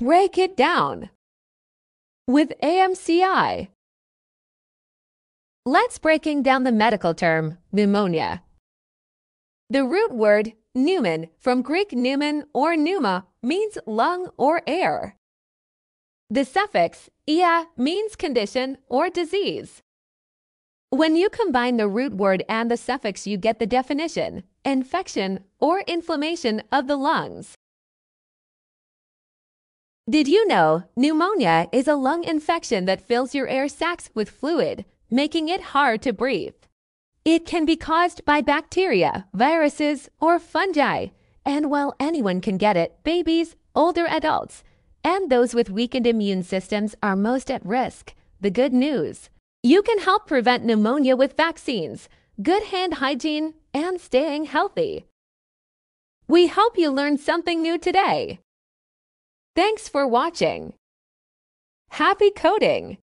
Break it down. With AMCI. Let's breaking down the medical term pneumonia. The root word pneumon from Greek pneumon or pneuma means lung or air. The suffix ia means condition or disease. When you combine the root word and the suffix, you get the definition infection or inflammation of the lungs. Did you know pneumonia is a lung infection that fills your air sacs with fluid, making it hard to breathe? It can be caused by bacteria, viruses, or fungi, and while anyone can get it, babies, older adults, and those with weakened immune systems are most at risk. The good news you can help prevent pneumonia with vaccines, good hand hygiene, and staying healthy. We hope you learned something new today. Thanks for watching. Happy coding!